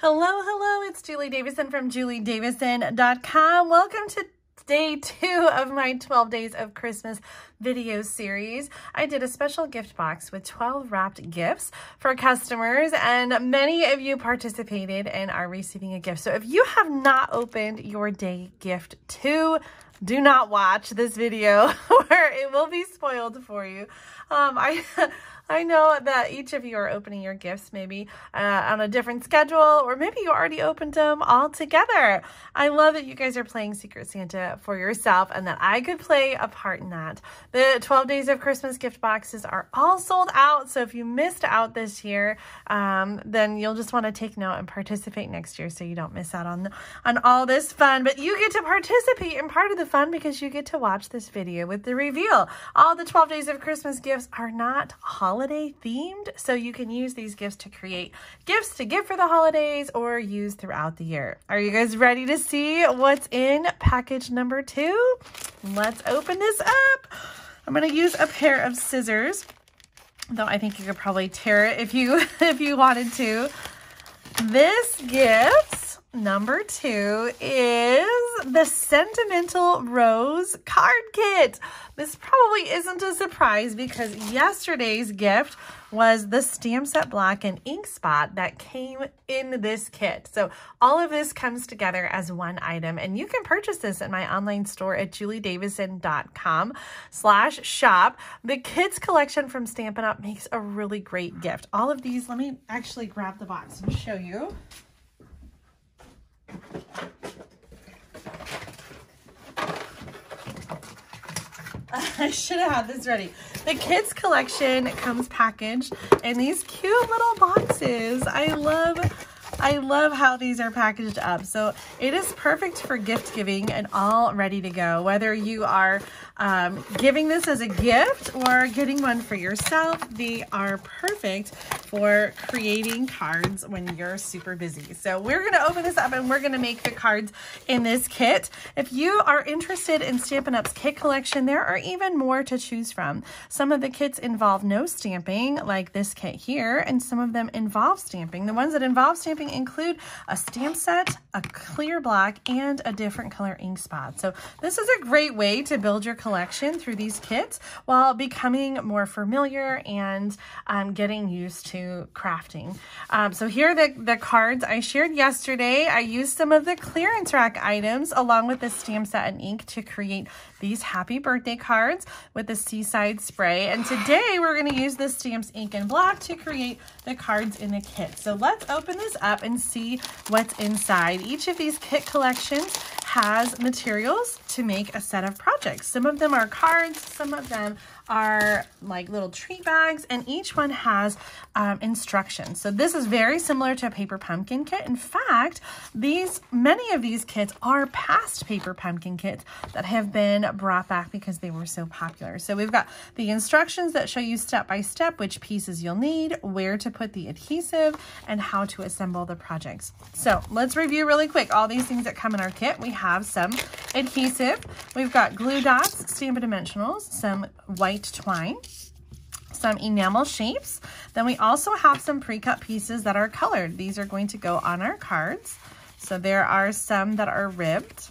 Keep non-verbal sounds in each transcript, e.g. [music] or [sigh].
Hello, hello, it's Julie Davison from juliedavison.com. Welcome to day two of my 12 days of Christmas video series. I did a special gift box with 12 wrapped gifts for customers and many of you participated and are receiving a gift. So if you have not opened your day gift two, do not watch this video [laughs] or it will be spoiled for you. Um, I [laughs] I know that each of you are opening your gifts maybe uh, on a different schedule, or maybe you already opened them all together. I love that you guys are playing Secret Santa for yourself and that I could play a part in that. The 12 Days of Christmas gift boxes are all sold out, so if you missed out this year, um, then you'll just want to take note and participate next year so you don't miss out on, on all this fun. But you get to participate in part of the fun because you get to watch this video with the reveal. All the 12 Days of Christmas gifts are not holiday themed. So you can use these gifts to create gifts to give for the holidays or use throughout the year. Are you guys ready to see what's in package number two? Let's open this up. I'm to use a pair of scissors, though I think you could probably tear it if you, [laughs] if you wanted to. This gift number two is the Sentimental Rose card kit. This probably isn't a surprise because yesterday's gift was the Stamp Set block and Ink Spot that came in this kit. So all of this comes together as one item and you can purchase this at my online store at juliedavison.com slash shop. The Kits Collection from Stampin' Up! makes a really great gift. All of these, let me actually grab the box and show you. [laughs] I should have had this ready. The Kits Collection comes packaged in these cute little boxes. I love I love how these are packaged up. So it is perfect for gift giving and all ready to go. Whether you are um, giving this as a gift or getting one for yourself, they are perfect for creating cards when you're super busy. So we're going to open this up and we're going to make the cards in this kit. If you are interested in Stampin' Up's kit collection, there are even more to choose from. Some of the kits involve no stamping, like this kit here, and some of them involve stamping. The ones that involve stamping include a stamp set, a clear block, and a different color ink spot. So this is a great way to build your collection through these kits while becoming more familiar and um, getting used to crafting. Um, so here are the, the cards I shared yesterday. I used some of the clearance rack items along with the stamp set and ink to create these happy birthday cards with the seaside spray. And today we're going to use the stamps ink and block to create the cards in the kit. So let's open this up and see what's inside. Each of these kit collections has materials to make a set of projects. Some of them are cards, some of them are like little treat bags and each one has um, instructions. So this is very similar to a paper pumpkin kit. In fact, these many of these kits are past paper pumpkin kits that have been brought back because they were so popular. So we've got the instructions that show you step by step which pieces you'll need, where to put the adhesive, and how to assemble the projects. So let's review really quick all these things that come in our kit. We have some adhesive, we've got glue dots, Stampin' Dimensionals, some white white twine, some enamel shapes. Then we also have some pre-cut pieces that are colored. These are going to go on our cards. So there are some that are ribbed.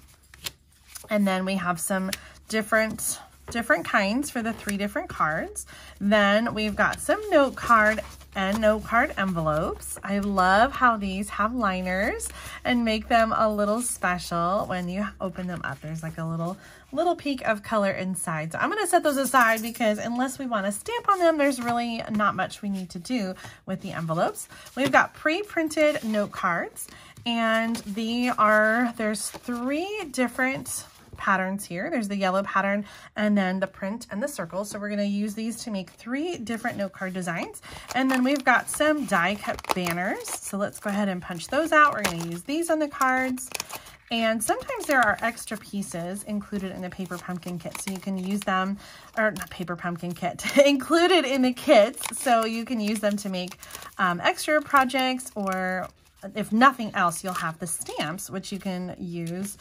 And then we have some different different kinds for the three different cards. Then we've got some note card and note card envelopes. I love how these have liners and make them a little special when you open them up. There's like a little little peek of color inside. So I'm going to set those aside because unless we want to stamp on them, there's really not much we need to do with the envelopes. We've got pre-printed note cards and they are, there's three different patterns here. There's the yellow pattern and then the print and the circle. So we're going to use these to make three different note card designs. And then we've got some die cut banners. So let's go ahead and punch those out. We're going to use these on the cards. And sometimes there are extra pieces included in the paper pumpkin kit. So you can use them, or not paper pumpkin kit, [laughs] included in the kits. So you can use them to make um, extra projects or if nothing else, you'll have the stamps, which you can use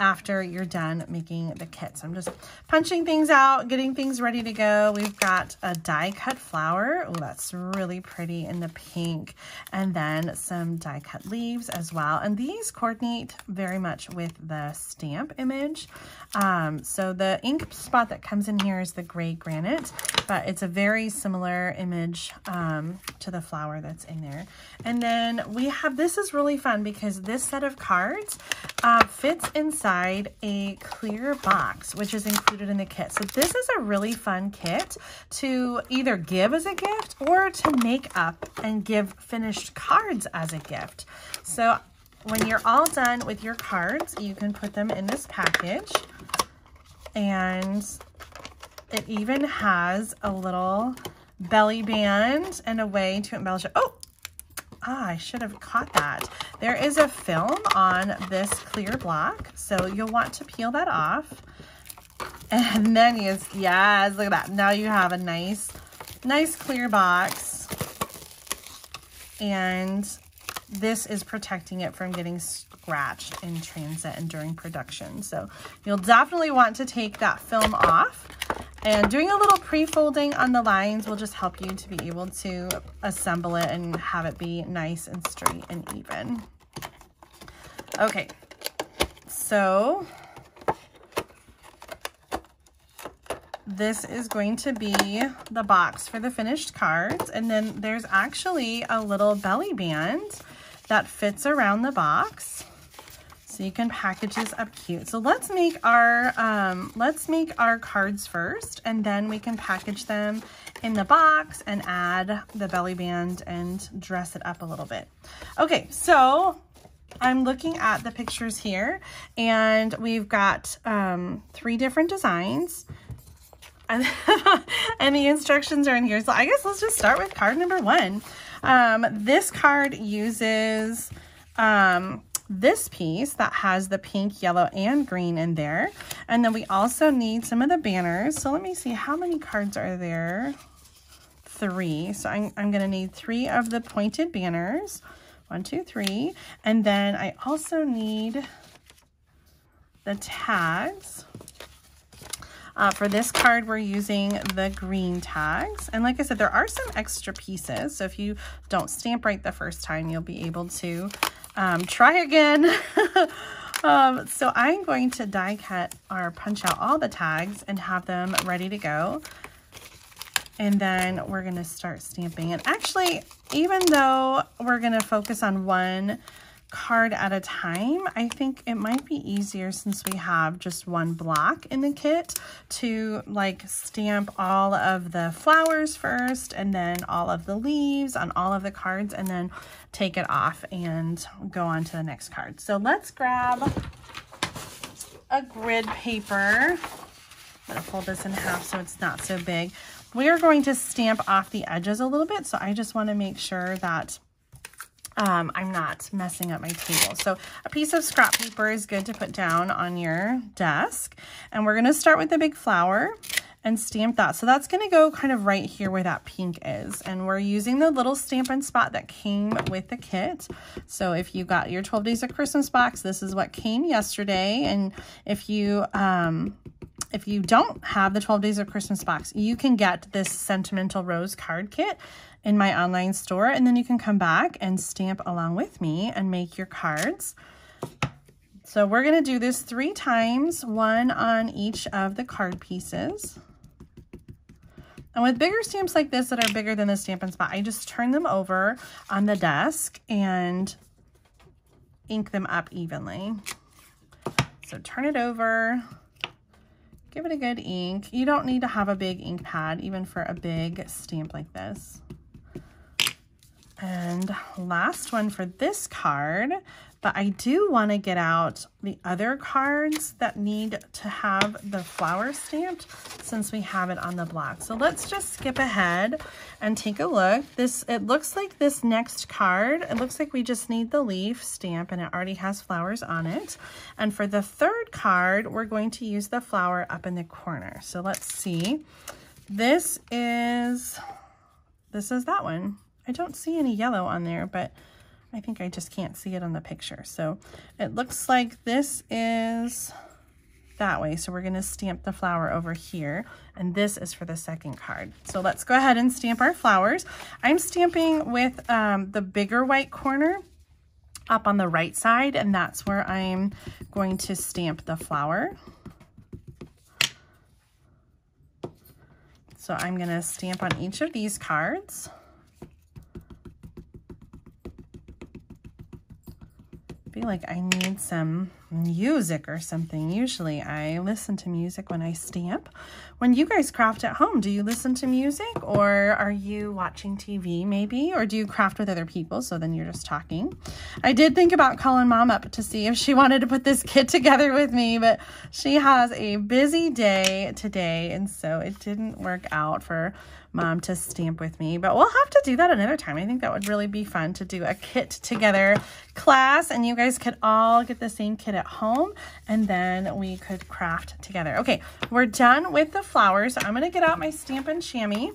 after you're done making the kit. So I'm just punching things out, getting things ready to go. We've got a die cut flower. Oh, that's really pretty in the pink. And then some die cut leaves as well. And these coordinate very much with the stamp image. Um, so the ink spot that comes in here is the gray granite, but it's a very similar image um, to the flower that's in there. And then we have, this is really fun because this set of cards uh, fits inside a clear box, which is included in the kit. So this is a really fun kit to either give as a gift or to make up and give finished cards as a gift. So when you're all done with your cards, you can put them in this package and it even has a little belly band and a way to embellish it. Oh, ah, I should have caught that. There is a film on this clear block, so you'll want to peel that off. And then you, yes, look at that. Now you have a nice, nice clear box. And this is protecting it from getting scratched in transit and during production. So you'll definitely want to take that film off. And doing a little pre-folding on the lines will just help you to be able to assemble it and have it be nice and straight and even. Okay, so this is going to be the box for the finished cards. And then there's actually a little belly band that fits around the box. So you can package this up cute. So let's make our um, let's make our cards first, and then we can package them in the box and add the belly band and dress it up a little bit. Okay, so I'm looking at the pictures here, and we've got um, three different designs. And, [laughs] and the instructions are in here. So I guess let's just start with card number one. Um, this card uses um, this piece that has the pink, yellow, and green in there. And then we also need some of the banners. So let me see, how many cards are there? Three. So I'm, I'm going to need three of the pointed banners. One, two, three. And then I also need the tags. Uh, for this card, we're using the green tags. And like I said, there are some extra pieces. So if you don't stamp right the first time, you'll be able to um, try again. [laughs] um, so I'm going to die cut or punch out all the tags and have them ready to go. And then we're going to start stamping. And actually, even though we're going to focus on one card at a time, I think it might be easier since we have just one block in the kit to like stamp all of the flowers first and then all of the leaves on all of the cards and then take it off and go on to the next card. So let's grab a grid paper. I'm to fold this in half so it's not so big. We are going to stamp off the edges a little bit, so I just want to make sure that um, I'm not messing up my table. So a piece of scrap paper is good to put down on your desk. And we're going to start with the big flower and stamp that. So that's going to go kind of right here where that pink is. And we're using the little Stampin' Spot that came with the kit. So if you got your 12 Days of Christmas box, this is what came yesterday. And if you... Um, if you don't have the 12 Days of Christmas box, you can get this Sentimental Rose card kit in my online store. And then you can come back and stamp along with me and make your cards. So we're going to do this three times, one on each of the card pieces. And with bigger stamps like this that are bigger than the Stampin' Spot, I just turn them over on the desk and ink them up evenly. So turn it over, give it a good ink. You don't need to have a big ink pad even for a big stamp like this. And last one for this card, but I do want to get out the other cards that need to have the flower stamped since we have it on the block. So let's just skip ahead and take a look. This It looks like this next card, it looks like we just need the leaf stamp and it already has flowers on it. And for the third card, we're going to use the flower up in the corner. So let's see. This is, this is that one. I don't see any yellow on there, but I think I just can't see it on the picture. So it looks like this is that way. So we're gonna stamp the flower over here and this is for the second card. So let's go ahead and stamp our flowers. I'm stamping with um, the bigger white corner up on the right side and that's where I'm going to stamp the flower. So I'm gonna stamp on each of these cards. Like I need some music or something. Usually I listen to music when I stamp. When you guys craft at home, do you listen to music or are you watching TV maybe? Or do you craft with other people so then you're just talking? I did think about calling mom up to see if she [laughs] wanted to put this kit together with me, but she has a busy day today and so it didn't work out for mom to stamp with me, but we'll have to do that another time. I think that would really be fun to do a kit together class and you guys could all get the same kit at home and then we could craft together. Okay, we're done with the flowers. I'm gonna get out my Stampin' Chamois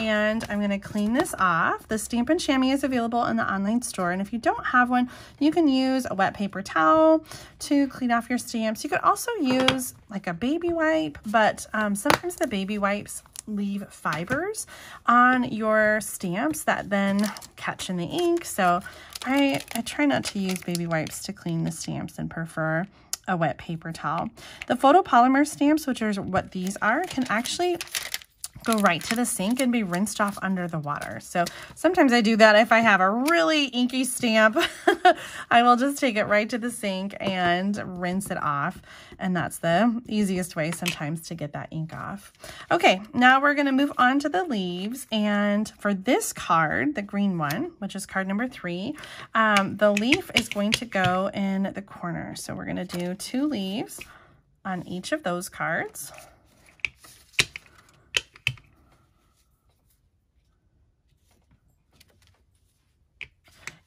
and I'm going to clean this off. The Stampin' Chamois is available in the online store, and if you don't have one, you can use a wet paper towel to clean off your stamps. You could also use like a baby wipe, but um, sometimes the baby wipes leave fibers on your stamps that then catch in the ink. So I, I try not to use baby wipes to clean the stamps and prefer a wet paper towel. The photopolymer stamps, which are what these are, can actually go right to the sink and be rinsed off under the water. So sometimes I do that if I have a really inky stamp. [laughs] I will just take it right to the sink and rinse it off. And that's the easiest way sometimes to get that ink off. Okay, now we're going to move on to the leaves. And for this card, the green one, which is card number three, um, the leaf is going to go in the corner. So we're going to do two leaves on each of those cards.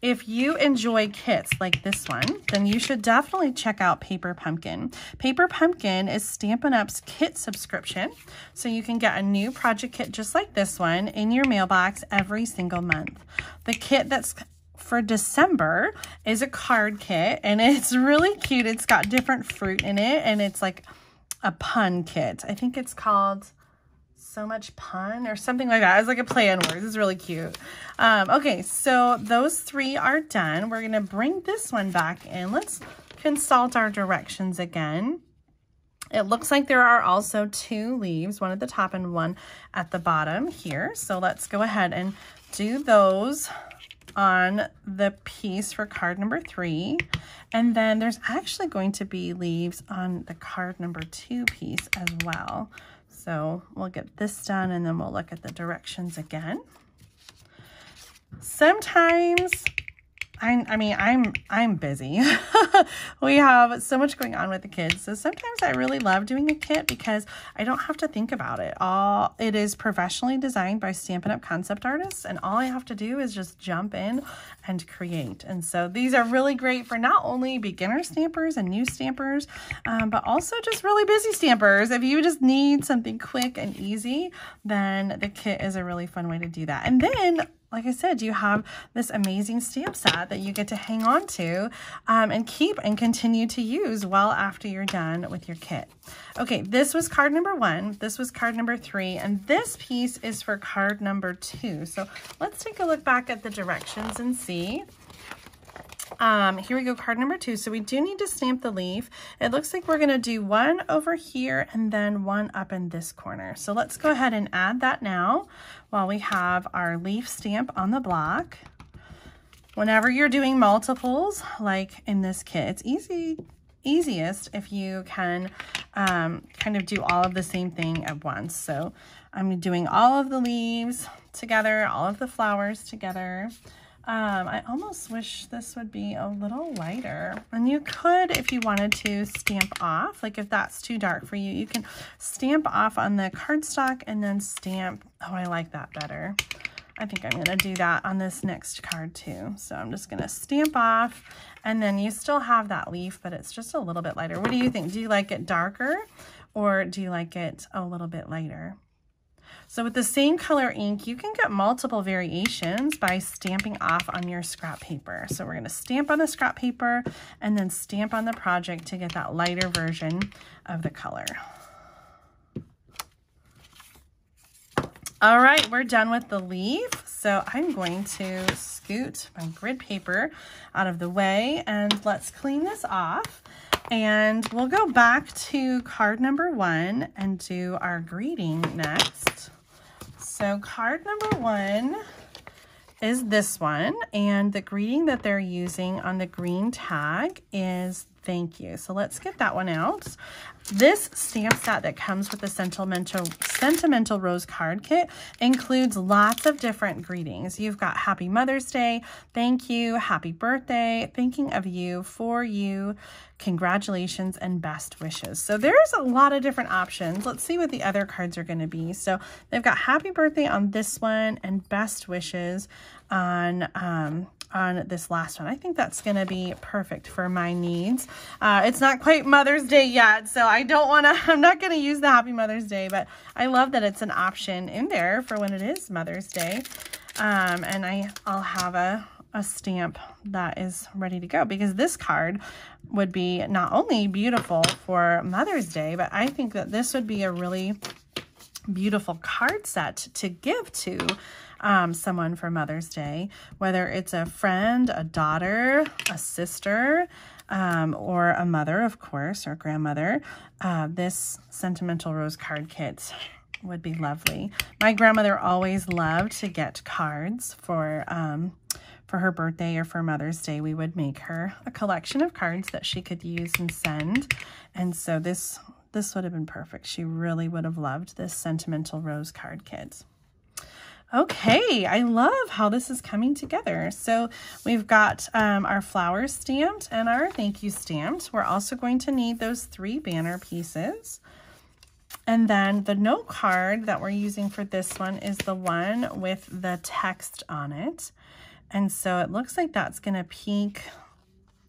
If you enjoy kits like this one, then you should definitely check out Paper Pumpkin. Paper Pumpkin is Stampin' Up's kit subscription, so you can get a new project kit just like this one in your mailbox every single month. The kit that's for December is a card kit, and it's really cute. It's got different fruit in it, and it's like a pun kit. I think it's called so much pun or something like that. It's like a play on words. It's really cute. Um, okay, so those three are done. We're going to bring this one back in. Let's consult our directions again. It looks like there are also two leaves, one at the top and one at the bottom here. So let's go ahead and do those on the piece for card number three. And then there's actually going to be leaves on the card number two piece as well. So we'll get this done and then we'll look at the directions again. Sometimes I, I mean, I'm, I'm busy. [laughs] we have so much going on with the kids. So sometimes I really love doing a kit because I don't have to think about it. All it is professionally designed by Stampin' Up! concept artists. And all I have to do is just jump in and create. And so these are really great for not only beginner stampers and new stampers, um, but also just really busy stampers. If you just need something quick and easy, then the kit is a really fun way to do that. And then like I said, you have this amazing stamp set that you get to hang on to um, and keep and continue to use well after you're done with your kit. Okay, this was card number one. This was card number three. And this piece is for card number two. So let's take a look back at the directions and see. Um, here we go, card number two. So we do need to stamp the leaf. It looks like we're gonna do one over here and then one up in this corner. So let's go ahead and add that now while we have our leaf stamp on the block. Whenever you're doing multiples, like in this kit, it's easy, easiest if you can um, kind of do all of the same thing at once. So I'm doing all of the leaves together, all of the flowers together. Um, I almost wish this would be a little lighter. And you could, if you wanted to, stamp off. Like if that's too dark for you, you can stamp off on the cardstock and then stamp. Oh, I like that better. I think I'm going to do that on this next card too. So I'm just going to stamp off and then you still have that leaf, but it's just a little bit lighter. What do you think? Do you like it darker or do you like it a little bit lighter? So with the same color ink, you can get multiple variations by stamping off on your scrap paper. So we're going to stamp on the scrap paper and then stamp on the project to get that lighter version of the color. All right, we're done with the leaf. So I'm going to scoot my grid paper out of the way and let's clean this off. And we'll go back to card number one and do our greeting next. So card number one is this one. And the greeting that they're using on the green tag is thank you. So let's get that one out. This stamp set that comes with the Sentimental, Sentimental Rose card kit includes lots of different greetings. You've got Happy Mother's Day, thank you, Happy Birthday, thinking of you, for you, congratulations, and best wishes. So there's a lot of different options. Let's see what the other cards are going to be. So they've got Happy Birthday on this one and best wishes on um, on this last one. I think that's going to be perfect for my needs. Uh, it's not quite Mother's Day yet, so I don't want to, [laughs] I'm not going to use the Happy Mother's Day, but I love that it's an option in there for when it is Mother's Day. Um, and I, I'll have a, a stamp that is ready to go because this card would be not only beautiful for Mother's Day, but I think that this would be a really beautiful card set to give to um, someone for Mother's Day, whether it's a friend, a daughter, a sister, um, or a mother, of course, or grandmother. Uh, this Sentimental Rose card kit would be lovely. My grandmother always loved to get cards for um, for her birthday or for Mother's Day. We would make her a collection of cards that she could use and send. And so this this would have been perfect. She really would have loved this Sentimental Rose card kit. Okay, I love how this is coming together. So we've got um, our flowers stamped and our thank you stamped. We're also going to need those three banner pieces. And then the note card that we're using for this one is the one with the text on it. And so it looks like that's going to peek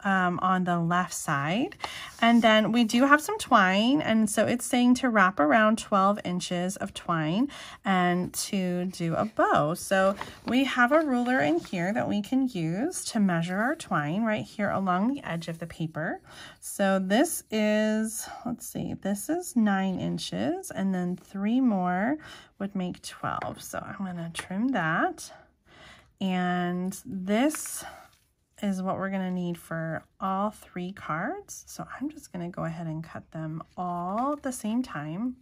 um, on the left side. And then we do have some twine. And so it's saying to wrap around 12 inches of twine and to do a bow. So we have a ruler in here that we can use to measure our twine right here along the edge of the paper. So this is, let's see, this is nine inches and then three more would make 12. So I'm to trim that. And this is what we're going to need for all three cards. So I'm just going to go ahead and cut them all at the same time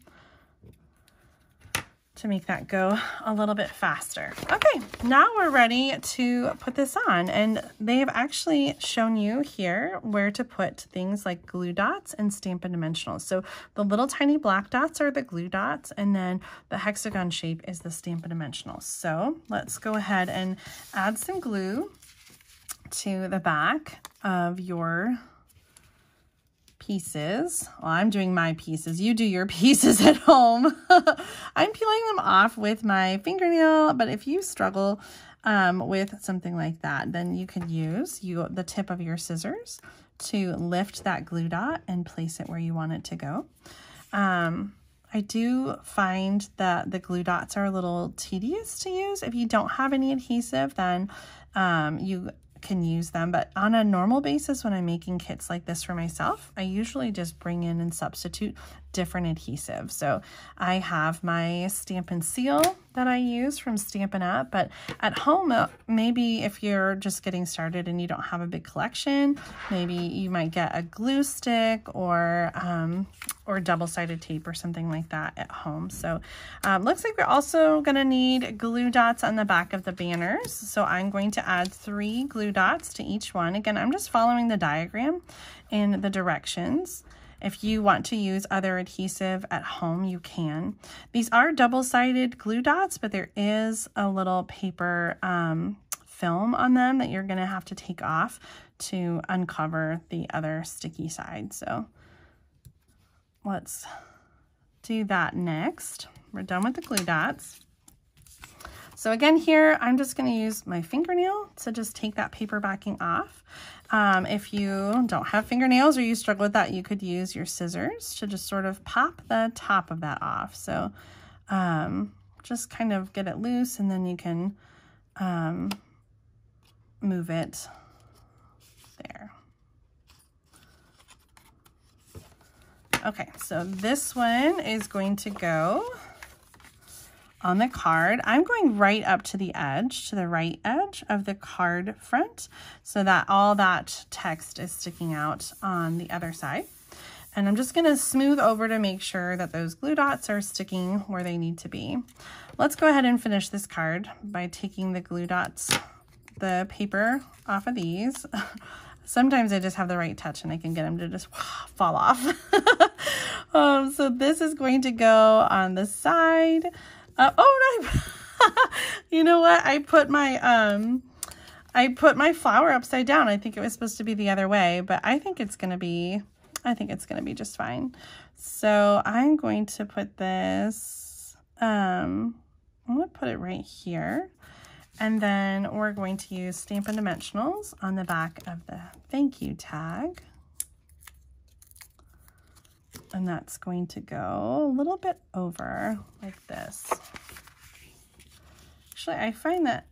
to make that go a little bit faster. Okay, now we're ready to put this on and they've actually shown you here where to put things like glue dots and Stampin' Dimensionals. So the little tiny black dots are the glue dots and then the hexagon shape is the Stampin' Dimensionals. So let's go ahead and add some glue to the back of your pieces. Well, I'm doing my pieces. You do your [laughs] pieces at home. [laughs] I'm peeling them off with my fingernail, but if you struggle um, with something like that, then you can use you the tip of your scissors to lift that glue dot and place it where you want it to go. Um, I do find that the glue dots are a little tedious to use. If you don't have any adhesive, then um, you can use them. But on a normal basis, when I'm making kits like this for myself, I usually just bring in and substitute different adhesive. So I have my Stampin' Seal that I use from Stampin' Up, but at home, uh, maybe if you're just getting started and you don't have a big collection, maybe you might get a glue stick or um, or double-sided tape or something like that at home. So um, looks like we're also to need glue dots on the back of the banners. So I'm going to add three glue dots to each one. Again, I'm just following the diagram in the directions. If you want to use other adhesive at home, you can. These are double-sided glue dots, but there is a little paper um, film on them that you're gonna have to take off to uncover the other sticky side. So let's do that next. We're done with the glue dots. So again here, I'm just going to use my fingernail to just take that paper backing off. Um, if you don't have fingernails or you struggle with that, you could use your scissors to just sort of pop the top of that off. So um, just kind of get it loose and then you can um, move it there. Okay, so this one is going to go on the card. I'm going right up to the edge, to the right edge of the card front, so that all that text is sticking out on the other side. And I'm just gonna smooth over to make sure that those glue dots are sticking where they need to be. Let's go ahead and finish this card by taking the glue dots, the paper off of these. [laughs] Sometimes I just have the right touch and I can get them to just [laughs] fall off. [laughs] um, so this is going to go on the side. Uh, oh, no. [laughs] you know what? I put my, um, I put my flower upside down. I think it was supposed to be the other way, but I think it's going to be, I think it's going to be just fine. So I'm going to put this, um, I'm going to put it right here. And then we're going to use Stampin' Dimensionals on the back of the thank you tag. And that's going to go a little bit over like this. Actually, I find that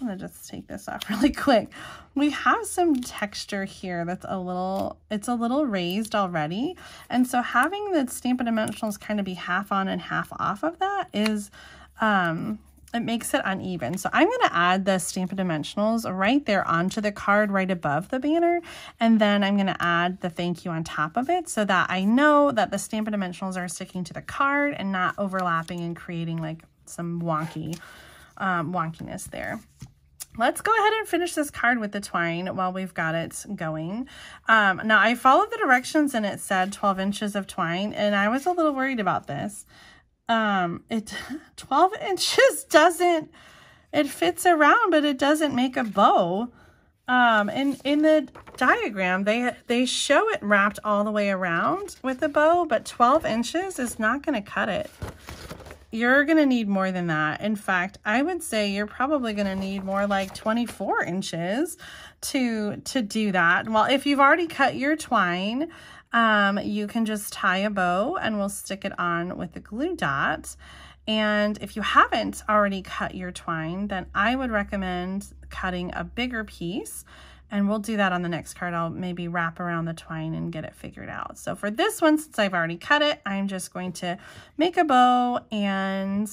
I'm to just take this off [laughs] really quick. We have some texture here that's a little, it's a little raised already. And so having the Stampin' Dimensionals kind of be half on and half off of that is, um, it makes it uneven. So I'm going to add the Stampin' Dimensionals right there onto the card right above the banner. And then I'm going to add the thank you on top of it so that I know that the Stampin' Dimensionals are sticking to the card and not overlapping and creating like some wonky um, wonkiness there. Let's go ahead and finish this card with the twine while we've got it going. Um, now, I followed the directions and it said 12 inches of twine, and I was a little worried about this um, it [laughs] 12 inches doesn't, it fits around, but it doesn't make a bow. Um, and in the diagram, they, they show it wrapped all the way around with a bow, but 12 inches is not going to cut it. You're going to need more than that. In fact, I would say you're probably going to need more like 24 inches to, to do that. Well, if you've already cut your twine, um, you can just tie a bow and we'll stick it on with the glue dot. And if you haven't already cut your twine, then I would recommend cutting a bigger piece and we'll do that on the next card. I'll maybe wrap around the twine and get it figured out. So for this one, since I've already cut it, I'm just going to make a bow and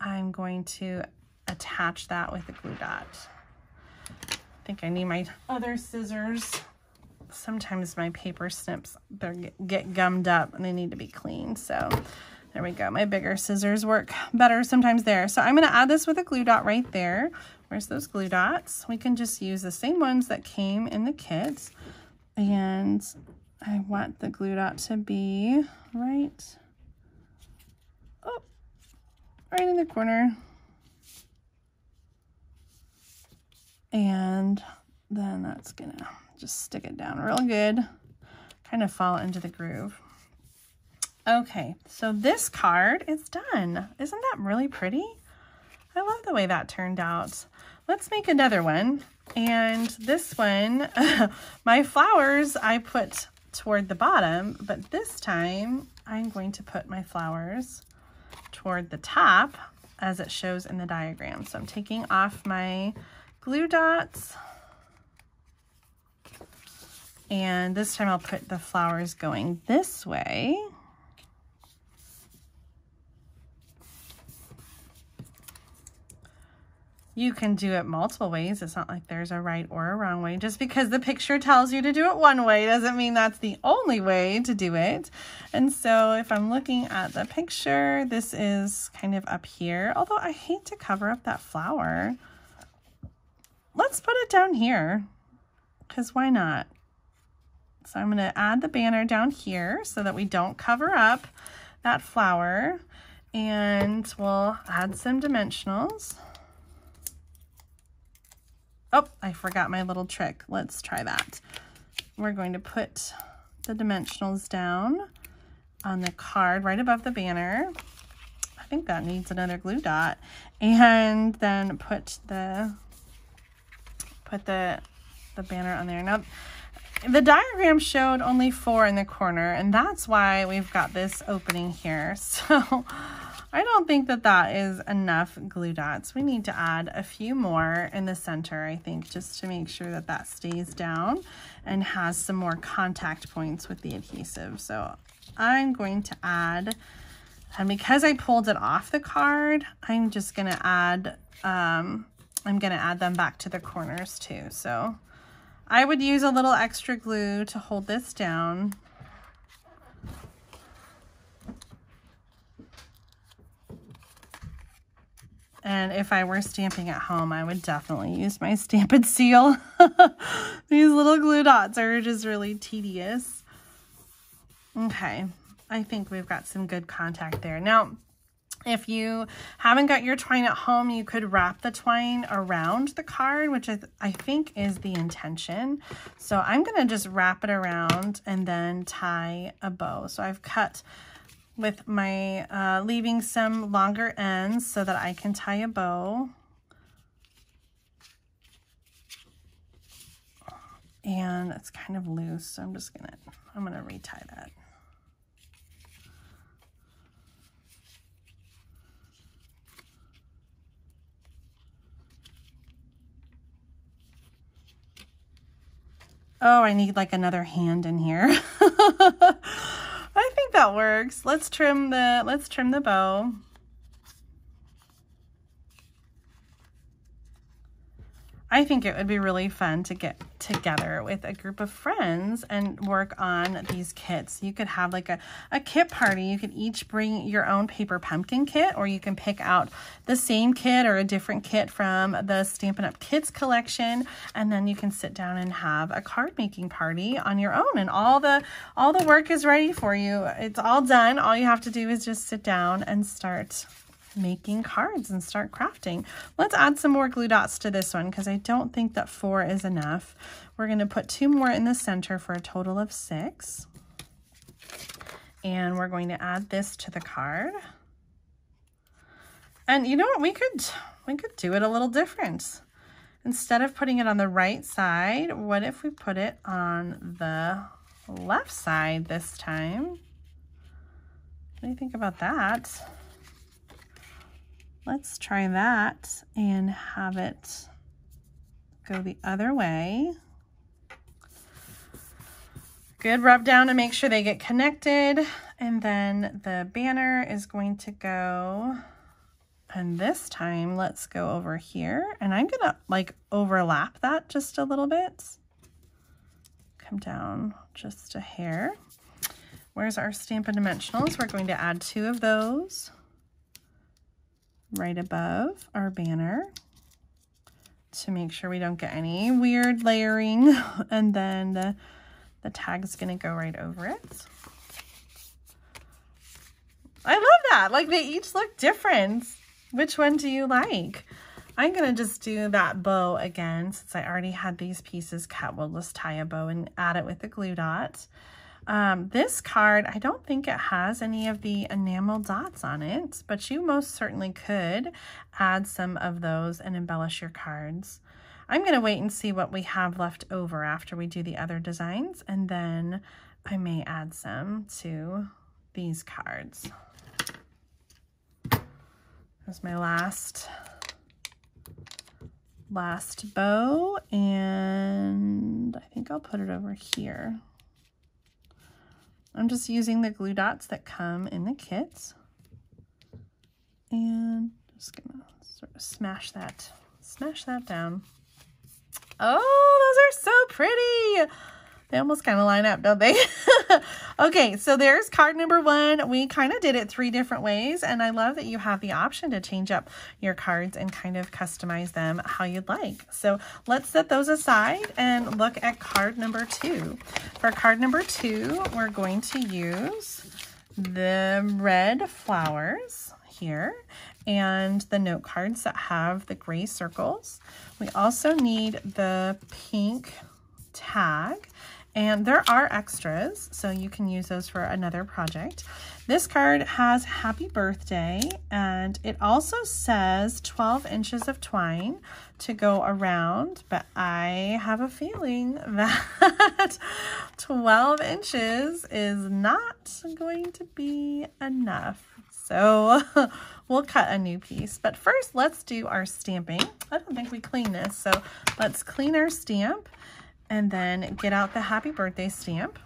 I'm going to attach that with a glue dot. I think I need my other scissors sometimes my paper snips get gummed up and they need to be cleaned. So there we go. My bigger scissors work better sometimes there. So I'm going to add this with a glue dot right there. Where's those glue dots? We can just use the same ones that came in the kit. And I want the glue dot to be right, oh, right in the corner. And then that's gonna just stick it down real good, kind of fall into the groove. Okay, so this card is done. Isn't that really pretty? I love the way that turned out. Let's make another one. And this one, [laughs] my flowers I put toward the bottom, but this time I'm going to put my flowers toward the top as it shows in the diagram. So I'm taking off my glue dots and this time I'll put the flowers going this way. You can do it multiple ways. It's not like there's a right or a wrong way. Just because the picture tells you to do it one way doesn't mean that's the only way to do it. And so if I'm looking at the picture, this is kind of up here. Although I hate to cover up that flower. Let's put it down here because why not? So I'm going to add the banner down here so that we don't cover up that flower. And we'll add some dimensionals. Oh, I forgot my little trick. Let's try that. We're going to put the dimensionals down on the card right above the banner. I think that needs another glue dot. And then put the put the the banner on there. Now the diagram showed only four in the corner, and that's why we've got this opening here. [laughs] So I don't think that that is enough glue dots. We need to add a few more in the center, I think, just to make sure that that stays down and has some more contact points with the adhesive. So I'm going to add, and because I pulled it off the card, I'm just gonna add, um, I'm gonna add them back to the corners too. So I would use a little extra glue to hold this down. And if I were stamping at home, I would definitely use my Stampin' [laughs] Seal. [laughs] These little glue dots are just really tedious. Okay, I think we've got some good contact there. Now, if you haven't got your twine at home, you could wrap the twine around the card, which I think is the intention. So I'm going to just wrap it around and then tie a bow. So I've cut with my, uh, leaving some longer ends so that I can tie a bow. And it's kind of loose, so I'm just going to, I'm going to retie that. Oh, I need like another hand in here. [laughs] I think that works. Let's trim the, let's trim the bow. I think it would be really fun to get together with a group of friends and work on these kits. You could have like a, a kit party. You could each bring your own paper pumpkin kit or you can pick out the same kit or a different kit from the Stampin' Up! Kits Collection and then you can sit down and have a card making party on your own and all the all the work is ready for you. It's all done. All you have to do is just sit down and start making cards and start crafting. Let's add some more glue dots to this one because I don't think that four is enough. We're going to put two more in the center for a total of six. And we're going to add this to the card. And you know what? We could, we could do it a little different. Instead of putting it on the right side, what if we put it on the left side this time? What do you think about that? Let's try that and have it go the other way. Good rub down to make sure they get connected. And then the banner is going to go, and this time let's go over here. And I'm gonna like overlap that just a little bit. Come down just a hair. Where's our Stampin' Dimensionals? We're going to add two of those right above our banner to make sure we don't get any weird layering. [laughs] And then the, the tag is going to go right over it. I love that. Like they each look different. Which one do you like? I'm going to just do that bow again since I already had these pieces cut. We'll just tie a bow and add it with the glue dot. Um, this card, I don't think it has any of the enamel dots on it, but you most certainly could add some of those and embellish your cards. I'm going to wait and see what we have left over after we do the other designs, and then I may add some to these cards. That's my last last bow, and I think I'll put it over here. I'm just using the glue dots that come in the kits. And just gonna sort of smash that, smash that down. Oh, those are so pretty. They almost kind of line up, don't they? [laughs] okay, so there's card number one. We kind of did it three different ways, and I love that you have the option to change up your cards and kind of customize them how you'd like. So let's set those aside and look at card number two. For card number two, we're going to use the red flowers here and the note cards that have the gray circles. We also need the pink tag and there are extras, so you can use those for another project. This card has happy birthday, and it also says 12 inches of twine to go around, but I have a feeling [laughs] that 12 inches is not going to be enough. So [laughs] we'll cut a new piece. But first, let's do our stamping. I don't think we cleaned this. So let's clean our stamp and then get out the happy birthday stamp.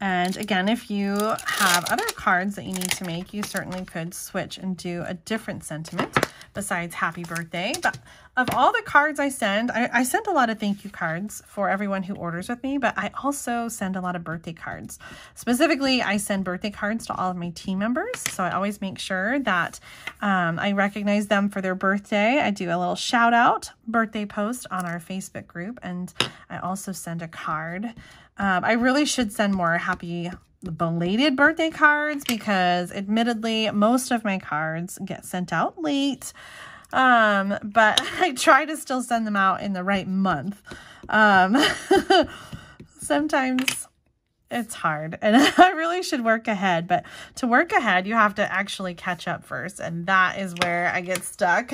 And again, if you have other cards that you need to make, you certainly could switch and do a different sentiment besides happy birthday. But of all the cards I send, I, I send a lot of thank you cards for everyone who orders with me, but I also send a lot of birthday cards. Specifically, I send birthday cards to all of my team members. So I always make sure that um, I recognize them for their birthday. I do a little shout out birthday post on our Facebook group, and I also send a card. Um, I really should send more happy belated birthday cards because admittedly, most of my cards get sent out late. Um, but [laughs] I try to still send them out in the right month. Um, [laughs] sometimes it's hard and [laughs] I really should work ahead, but to work ahead, you have to actually catch up first. And that is where I get stuck.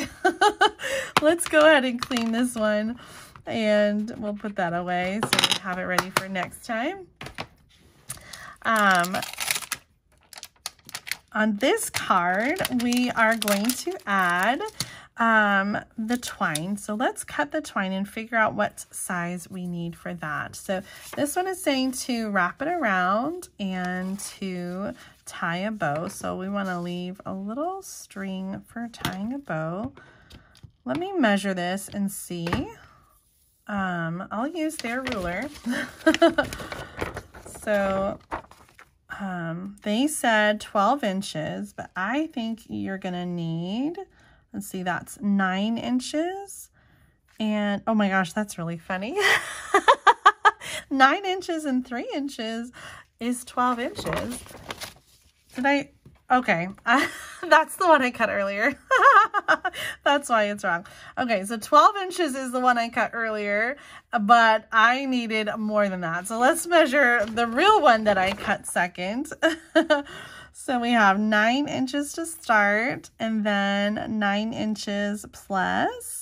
Let's go ahead and clean this one and we'll put that away so we have it ready for next time. Um, on this card, we are going to add um, the twine. So let's cut the twine and figure out what size we need for that. So this one is saying to wrap it around and to tie a bow. So we want to leave a little string for tying a bow. Let me measure this and see. Um, I'll use their ruler. [laughs] so um, they said 12 inches, but I think you're to need, let's see, that's nine inches. And, oh my gosh, that's really funny. [laughs] nine inches and three inches is 12 inches. Did I, Okay, [laughs] that's the one I cut earlier. [laughs] [laughs] that's why it's wrong. Okay, so 12 inches is the one I cut earlier, but I needed more than that. So let's measure the real one that I cut second. [laughs] so we have 9 inches to start, and then 9 inches plus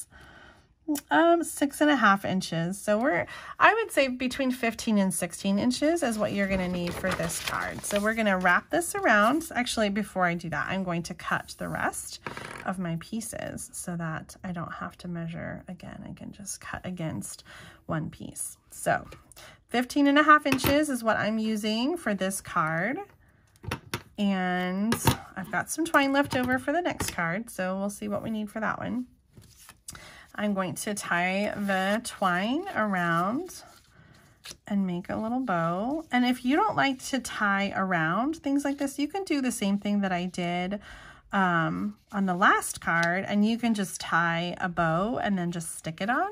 um, six and a half inches. So we're, I would say between 15 and 16 inches is what you're going to need for this card. So we're going to wrap this around. Actually, before I do that, I'm going to cut the rest of my pieces so that I don't have to measure again. I can just cut against one piece. So 15 and a half inches is what I'm using for this card. And I've got some twine left over for the next card. So we'll see what we need for that one. I'm going to tie the twine around and make a little bow. And if you don't like to tie around things like this, you can do the same thing that I did um, on the last card and you can just tie a bow and then just stick it on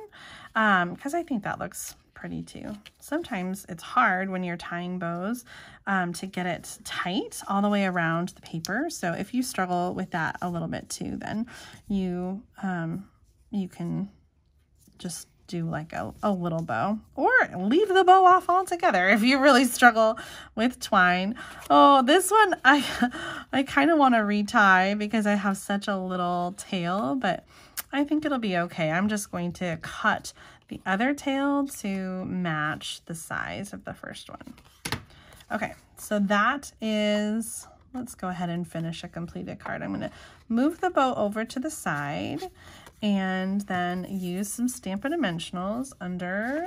because um, I think that looks pretty too. Sometimes it's hard when you're tying bows um, to get it tight all the way around the paper. So if you struggle with that a little bit too, then you um, you can just do like a, a little bow or leave the bow off altogether if you really struggle with twine. Oh, this one [laughs] I I kind of want to retie because I have such a little tail, but I think it'll be okay. I'm just going to cut the other tail to match the size of the first one. Okay, so that is, let's go ahead and finish a completed card. I'm going to move the bow over to the side and then use some Stampin' Dimensionals under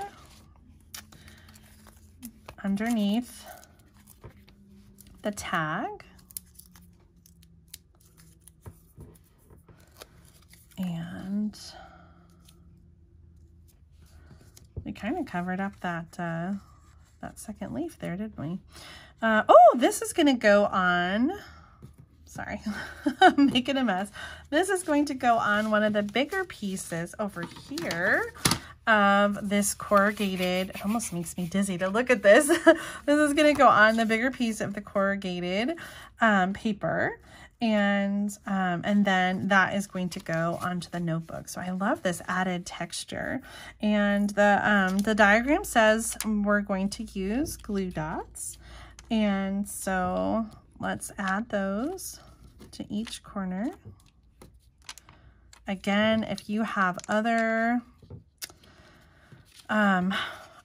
underneath the tag. And we kind of covered up that uh, that second leaf there, didn't we? Uh, oh, this is going to go on sorry, [laughs] making a mess. This is going to go on one of the bigger pieces over here of this corrugated, it almost makes me dizzy to look at this. [laughs] this is gonna go on the bigger piece of the corrugated um, paper and um, and then that is going to go onto the notebook. So I love this added texture. And the, um, the diagram says we're going to use glue dots. And so let's add those to each corner. Again, if you have other um,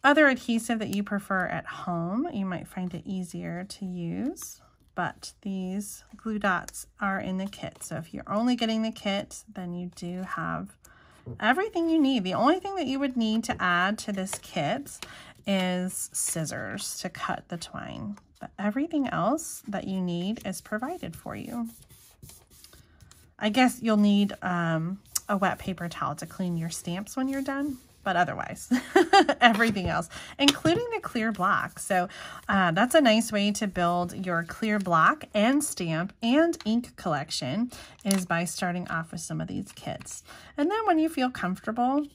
other adhesive that you prefer at home. You might find it easier to use, but these glue dots are in the kit. So if you're only getting the kit, then you do have everything you need. The only thing that you would need to add to this kit is scissors to cut the twine. But everything else that you need is provided for you. I guess you'll need um, a wet paper towel to clean your stamps when you're done but otherwise [laughs] everything else including the clear block. So uh, that's a nice way to build your clear block and stamp and ink collection is by starting off with some of these kits. And then when you feel comfortable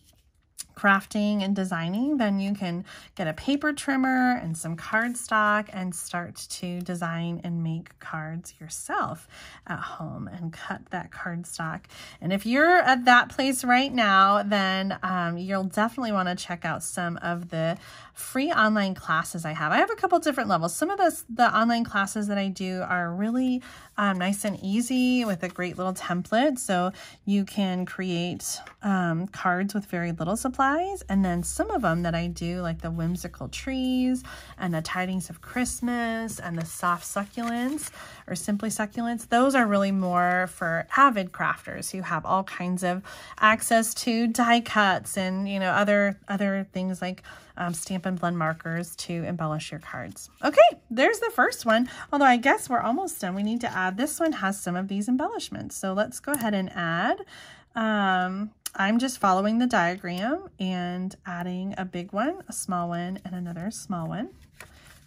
crafting and designing, then you can get a paper trimmer and some cardstock and start to design and make cards yourself at home and cut that cardstock. And if you're at that place right now, then um, you'll definitely want to check out some of the free online classes I have. I have a couple different levels. Some of the, the online classes that I do are really um, nice and easy with a great little template. So you can create um, cards with very little supplies. And then some of them that I do, like the whimsical trees and the tidings of Christmas and the soft succulents or simply succulents, those are really more for avid crafters who have all kinds of access to die cuts and, you know, other, other things like um, Stampin' Blend markers to embellish your cards. Okay, there's the first one. Although I guess we're almost done. We need to add, this one has some of these embellishments. So let's go ahead and add. Um, I'm just following the diagram and adding a big one, a small one, and another small one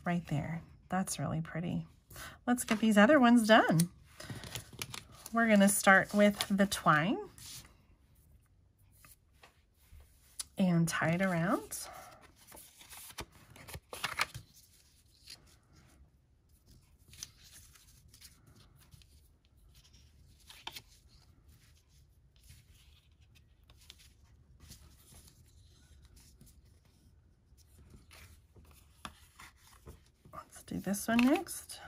right there. That's really pretty. Let's get these other ones done. We're going to start with the twine and tie it around. Do this one next.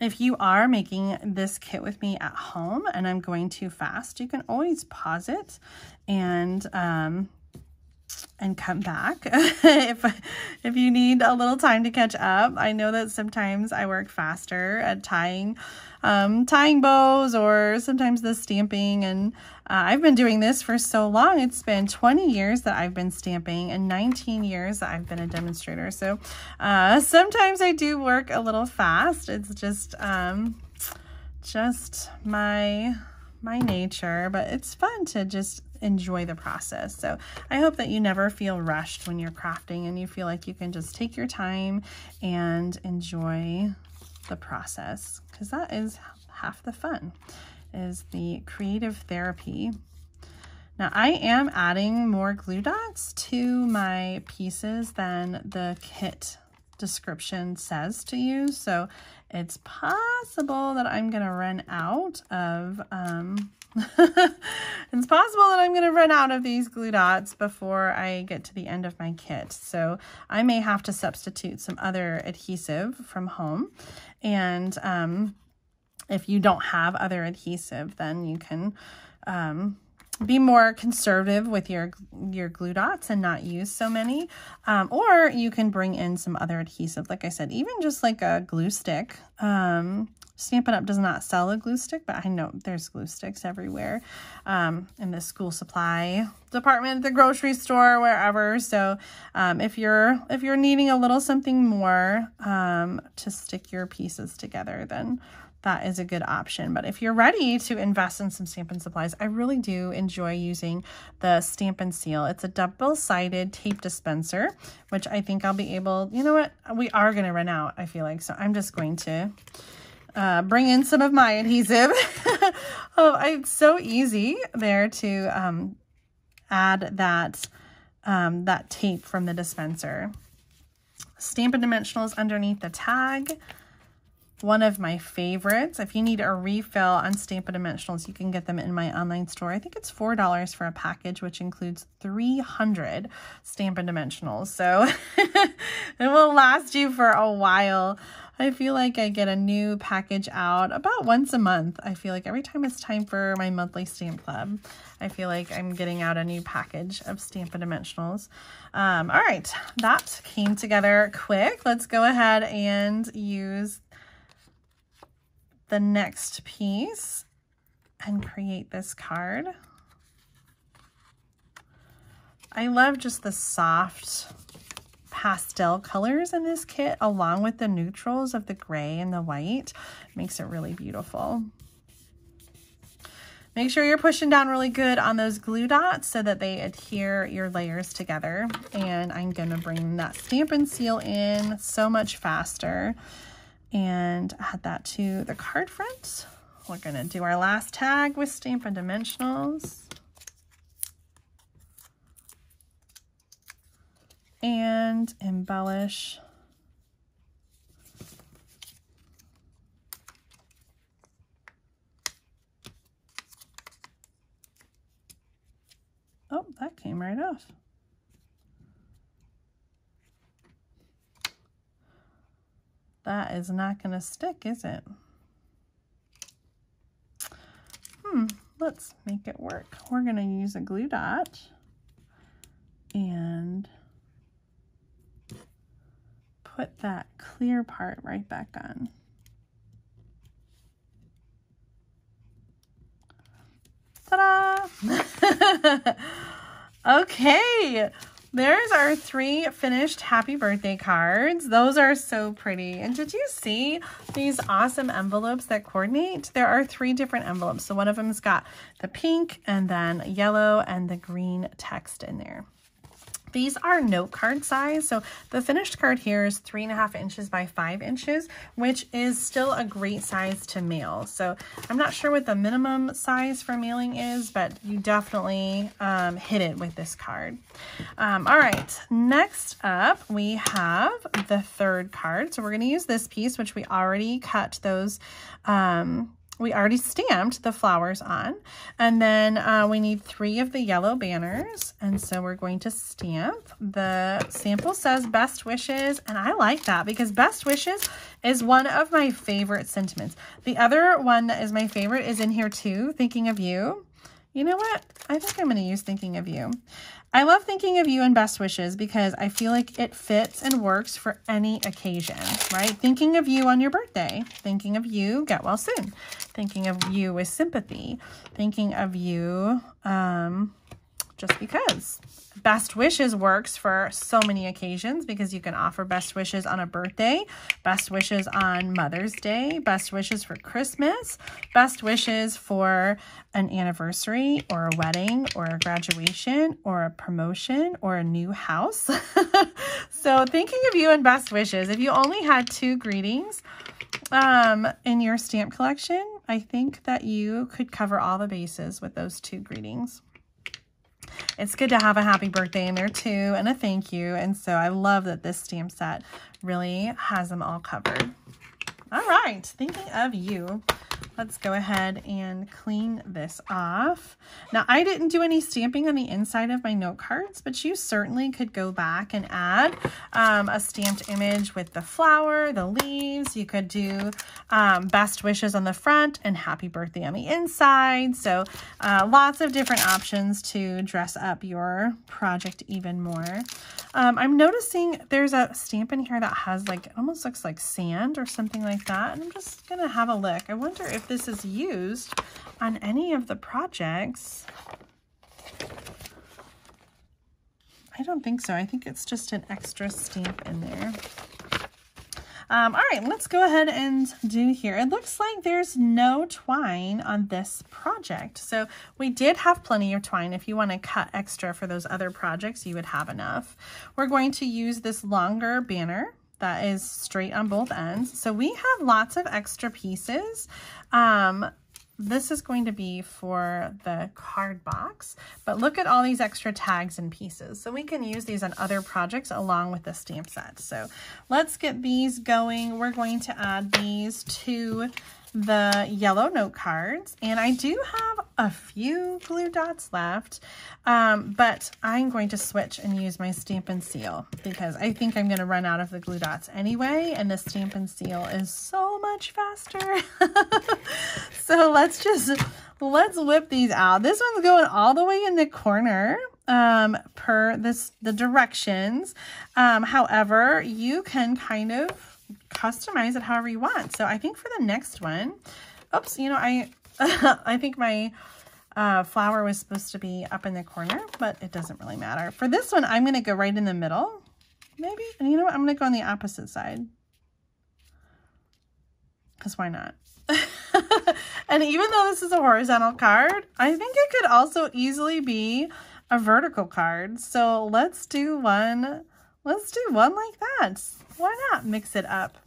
If you are making this kit with me at home and I'm going too fast, you can always pause it and um, and come back [laughs] if if you need a little time to catch up. I know that sometimes I work faster at tying um, tying bows or sometimes the stamping and uh, I've been doing this for so long. It's been 20 years that I've been stamping and 19 years that I've been a demonstrator. So uh, sometimes I do work a little fast. It's just um, just my my nature, but it's fun to just enjoy the process. So I hope that you never feel rushed when you're crafting and you feel like you can just take your time and enjoy the process because that is half the fun is the creative therapy. Now I am adding more glue dots to my pieces than the kit description says to use. So it's possible that I'm going to run out of, um, [laughs] it's possible that I'm going to run out of these glue dots before I get to the end of my kit. So I may have to substitute some other adhesive from home. And um, if you don't have other adhesive, then you can um, be more conservative with your your glue dots and not use so many um, or you can bring in some other adhesive like I said even just like a glue stick um, Stampin' Up! does not sell a glue stick, but I know there's glue sticks everywhere um, in the school supply department, the grocery store, wherever. So um, if you're if you're needing a little something more um, to stick your pieces together, then that is a good option. But if you're ready to invest in some Stampin' Supplies, I really do enjoy using the Stampin' Seal. It's a double-sided tape dispenser, which I think I'll be able, you know what, we are going to run out, I feel like. So I'm just going to uh, bring in some of my adhesive. [laughs] oh, it's so easy there to um, add that, um, that tape from the dispenser. Stampin' Dimensionals underneath the tag. One of my favorites. If you need a refill on Stampin' Dimensionals, you can get them in my online store. I think it's $4 for a package, which includes 300 Stampin' Dimensionals. So [laughs] it will last you for a while. I feel like I get a new package out about once a month. I feel like every time it's time for my monthly stamp club, I feel like I'm getting out a new package of Stampin' Dimensionals. Um, all right, that came together quick. Let's go ahead and use the next piece and create this card. I love just the soft pastel colors in this kit along with the neutrals of the gray and the white. Makes it really beautiful. Make sure you're pushing down really good on those glue dots so that they adhere your layers together. And I'm to bring that Stampin' Seal in so much faster and add that to the card front. We're going to do our last tag with Stampin' Dimensionals. and embellish Oh, that came right off. That is not going to stick, is it? Hmm, let's make it work. We're going to use a glue dot and put that clear part right back on. Ta-da! [laughs] okay, there's our three finished happy birthday cards. Those are so pretty. And did you see these awesome envelopes that coordinate? There are three different envelopes. So one of them's got the pink and then yellow and the green text in there. These are note card size. So the finished card here is three and a half inches by five inches, which is still a great size to mail. So I'm not sure what the minimum size for mailing is, but you definitely um, hit it with this card. Um, all right, next up we have the third card. So we're going to use this piece, which we already cut those um, we already stamped the flowers on. And then uh, we need three of the yellow banners. And so we're going to stamp. The sample says best wishes. And I like that because best wishes is one of my favorite sentiments. The other one that is my favorite is in here too, thinking of you. You know what? I think I'm going to use thinking of you. I love thinking of you and best wishes because I feel like it fits and works for any occasion, right? Thinking of you on your birthday, thinking of you, get well soon, thinking of you with sympathy, thinking of you um, just because. Best wishes works for so many occasions because you can offer best wishes on a birthday, best wishes on Mother's Day, best wishes for Christmas, best wishes for an anniversary or a wedding or a graduation or a promotion or a new house. [laughs] so thinking of you and best wishes, if you only had two greetings um, in your stamp collection, I think that you could cover all the bases with those two greetings. It's good to have a happy birthday in there too and a thank you. And so I love that this stamp set really has them all covered. All right, thinking of you. Let's go ahead and clean this off. Now, I didn't do any stamping on the inside of my note cards, but you certainly could go back and add um, a stamped image with the flower, the leaves. You could do um, best wishes on the front and happy birthday on the inside. So uh, lots of different options to dress up your project even more. Um, I'm noticing there's a stamp in here that has like, almost looks like sand or something like that. And I'm just going to have a look. I wonder if this is used on any of the projects. I don't think so. I think it's just an extra stamp in there. Um, all right, let's go ahead and do here. It looks like there's no twine on this project. So we did have plenty of twine. If you want to cut extra for those other projects, you would have enough. We're going to use this longer banner that is straight on both ends. So we have lots of extra pieces. Um, this is going to be for the card box, but look at all these extra tags and pieces. So we can use these on other projects along with the stamp set. So let's get these going. We're going to add these to the yellow note cards and I do have a few glue dots left um, but I'm going to switch and use my Stampin' Seal because I think I'm going to run out of the glue dots anyway and the Stampin' Seal is so much faster. [laughs] So let's just let's whip these out. This one's going all the way in the corner um, per this the directions. Um, however you can kind of customize it however you want. So I think for the next one, oops, you know, I, [laughs] I think my uh, flower was supposed to be up in the corner, but it doesn't really matter. For this one, I'm going to go right in the middle, maybe. And you know what? I'm going to go on the opposite side. Because why not? [laughs] and even though this is a horizontal card, I think it could also easily be a vertical card. So let's do one, let's do one like that why not mix it up?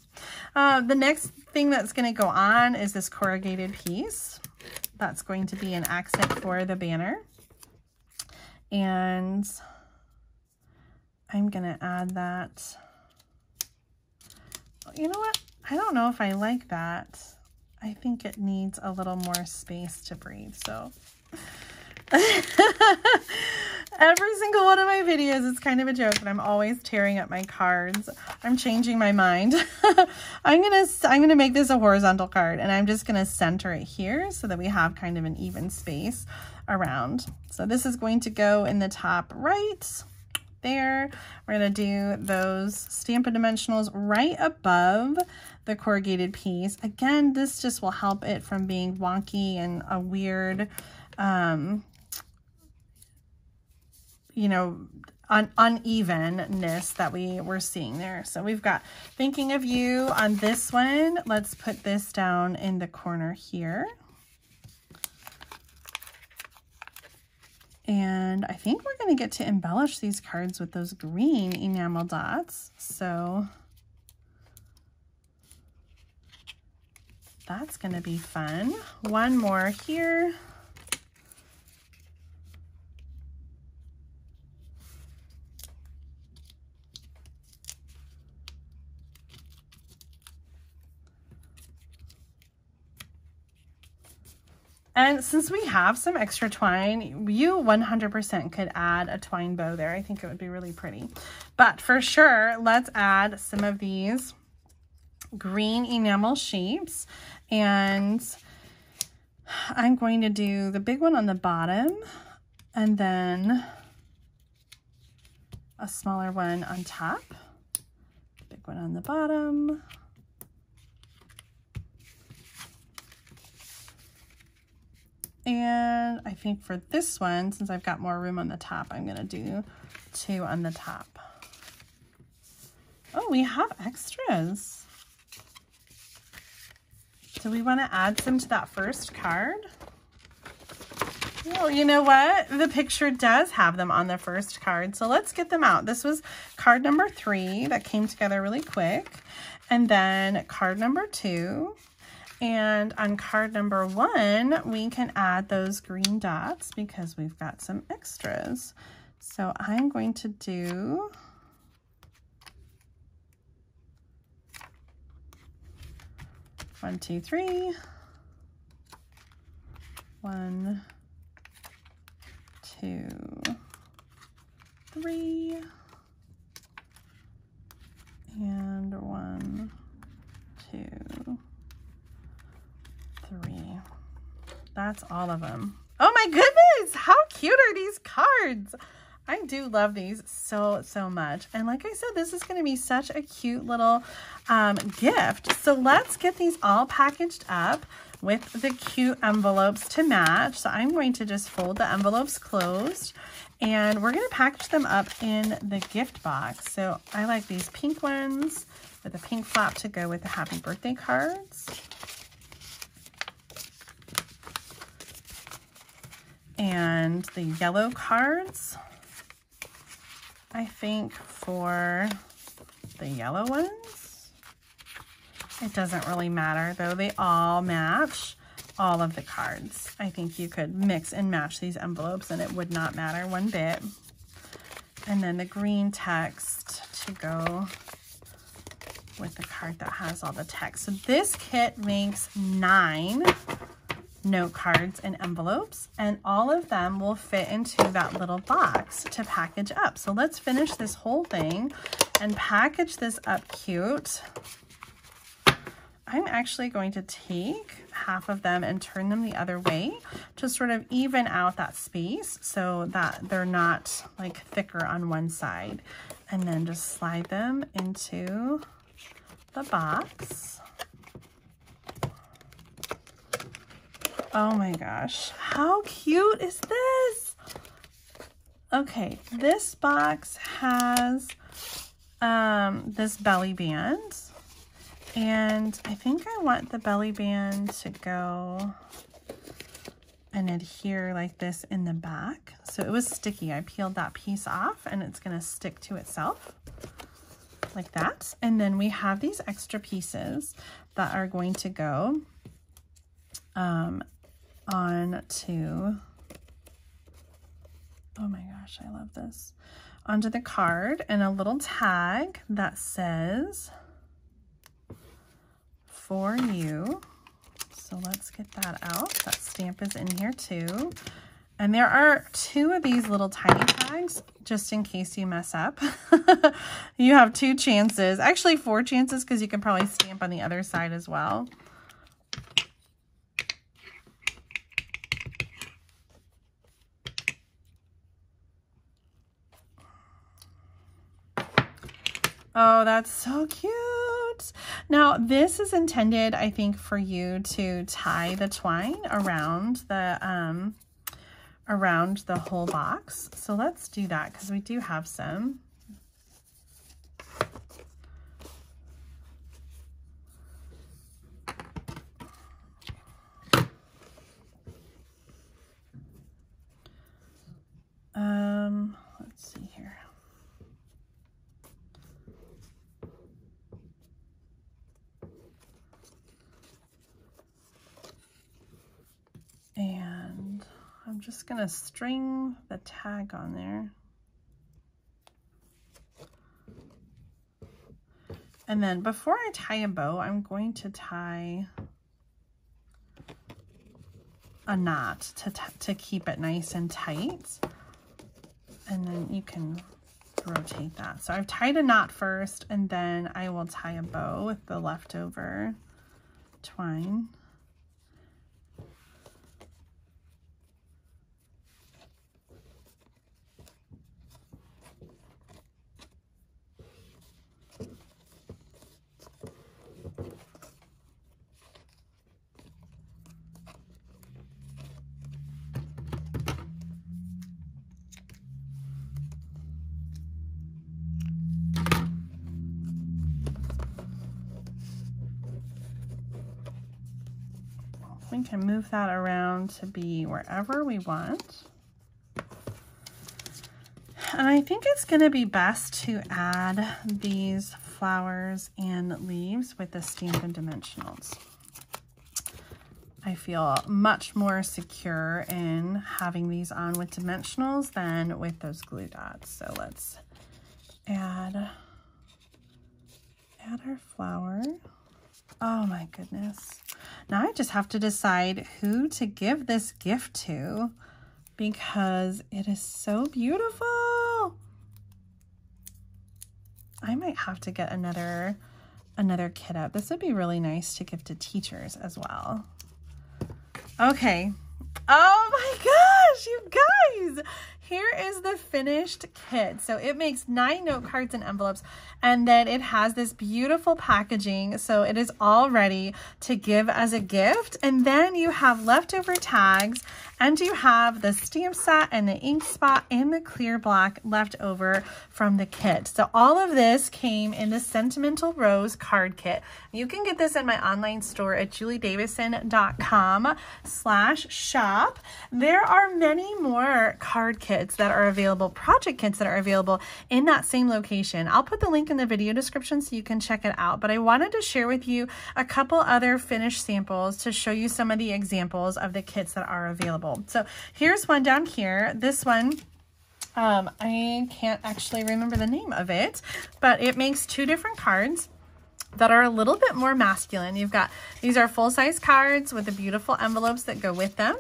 Uh, the next thing that's going to go on is this corrugated piece. That's going to be an accent for the banner. And I'm going to add that. You know what? I don't know if I like that. I think it needs a little more space to breathe. So [laughs] Every single one of my videos is kind of a joke and I'm always tearing up my cards. I'm changing my mind. [laughs] I'm to I'm to make this a horizontal card and I'm just to center it here so that we have kind of an even space around. So this is going to go in the top right there. We're to do those Stampin' Dimensionals right above the corrugated piece. Again, this just will help it from being wonky and a weird um, you know, un unevenness that we were seeing there. So we've got thinking of you on this one. Let's put this down in the corner here. And I think we're going to get to embellish these cards with those green enamel dots. So that's going to be fun. One more here. And since we have some extra twine, you 100% could add a twine bow there. I think it would be really pretty. But for sure, let's add some of these green enamel shapes. And I'm going to do the big one on the bottom and then a smaller one on top. Big one on the bottom. And I think for this one, since I've got more room on the top, I'm going to do two on the top. Oh, we have extras. Do we want to add some to that first card? Oh, you know what? The picture does have them on the first card. So let's get them out. This was card number three that came together really quick. And then card number two. And on card number one, we can add those green dots because we've got some extras. So I'm going to do one, two, three, one, two, three, and one, two, three. That's all of them. Oh my goodness, how cute are these cards? I do love these so, so much. And like I said, this is going to be such a cute little um, gift. So let's get these all packaged up with the cute envelopes to match. So I'm going to just fold the envelopes closed and we're going to package them up in the gift box. So I like these pink ones with a pink flap to go with the happy birthday cards. And the yellow cards, I think for the yellow ones, it doesn't really matter though. They all match all of the cards. I think you could mix and match these envelopes and it would not matter one bit. And then the green text to go with the card that has all the text. So this kit makes nine note cards and envelopes, and all of them will fit into that little box to package up. So let's finish this whole thing and package this up cute. I'm actually going to take half of them and turn them the other way to sort of even out that space so that they're not like thicker on one side. And then just slide them into the box. Oh my gosh, how cute is this? Okay, this box has um, this belly band. And I think I want the belly band to go and adhere like this in the back. So it was sticky. I peeled that piece off and it's going to stick to itself like that. And then we have these extra pieces that are going to go um, on to, oh my gosh, I love this, onto the card and a little tag that says, for you. So let's get that out. That stamp is in here too. And there are two of these little tiny tags, just in case you mess up. [laughs] you have two chances, actually four chances, because you can probably stamp on the other side as well. Oh, that's so cute. Now, this is intended, I think, for you to tie the twine around the um, around the whole box. So let's do that because we do have some. Um, let's see here. And I'm just going to string the tag on there. And then before I tie a bow, I'm going to tie a knot to, to keep it nice and tight. And then you can rotate that. So I've tied a knot first, and then I will tie a bow with the leftover twine. We can move that around to be wherever we want. And I think it's going to be best to add these flowers and leaves with the Stampin' Dimensionals. I feel much more secure in having these on with dimensionals than with those glue dots. So let's add, add our flower. Oh my goodness. Now I just have to decide who to give this gift to because it is so beautiful. I might have to get another another kit up. This would be really nice to give to teachers as well. Okay. Oh my [laughs] gosh, you guys here is the finished kit. So it makes nine note cards and envelopes, and then it has this beautiful packaging. So it is all ready to give as a gift. And then you have leftover tags, and you have the stamp set and the ink spot and the clear block left over from the kit. So all of this came in the Sentimental Rose card kit. You can get this in my online store at juliedavison.com slash shop. There are many more card kits kits that are available, project kits that are available in that same location. I'll put the link in the video description so you can check it out. But I wanted to share with you a couple other finished samples to show you some of the examples of the kits that are available. So here's one down here. This one um, I can't actually remember the name of it, but it makes two different cards that are a little bit more masculine. You've got, these are full-size cards with the beautiful envelopes that go with them.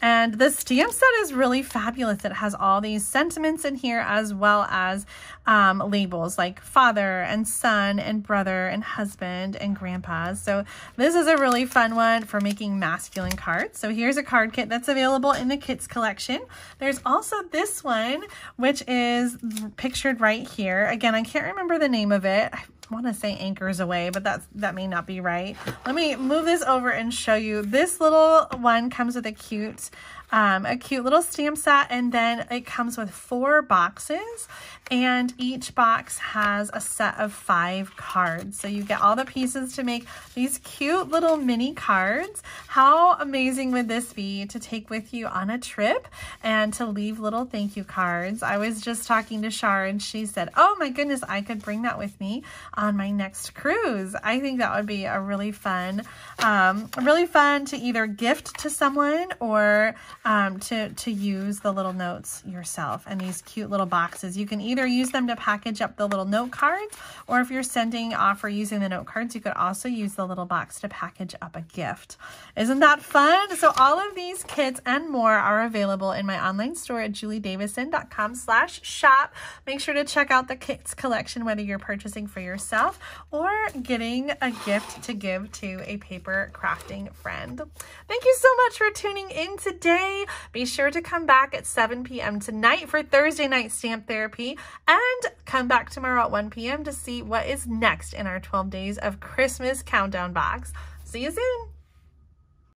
And the stamp set is really fabulous. It has all these sentiments in here as well as um, labels like father and son and brother and husband and grandpa. So this is a really fun one for making masculine cards. So here's a card kit that's available in the kits collection. There's also this one, which is pictured right here. Again, I can't remember the name of it. I want to say anchors away, but that's that may not be right. Let me move this over and show you. This little one comes with a cute um, a cute little stamp set and then it comes with four boxes and each box has a set of five cards. So you get all the pieces to make these cute little mini cards. How amazing would this be to take with you on a trip and to leave little thank you cards? I was just talking to Shar and she said, oh my goodness, I could bring that with me on my next cruise. I think that would be a really fun, um, really fun to either gift to someone or um, to, to use the little notes yourself and these cute little boxes. You can either use them to package up the little note cards or if you're sending off or using the note cards, you could also use the little box to package up a gift. Isn't that fun? So all of these kits and more are available in my online store at juliedavison.com slash shop. Make sure to check out the kits collection, whether you're purchasing for yourself or getting a gift to give to a paper crafting friend. Thank you so much for tuning in today. Be sure to come back at 7 p.m. tonight for Thursday night stamp therapy and come back tomorrow at 1 p.m. to see what is next in our 12 days of Christmas countdown box. See you soon.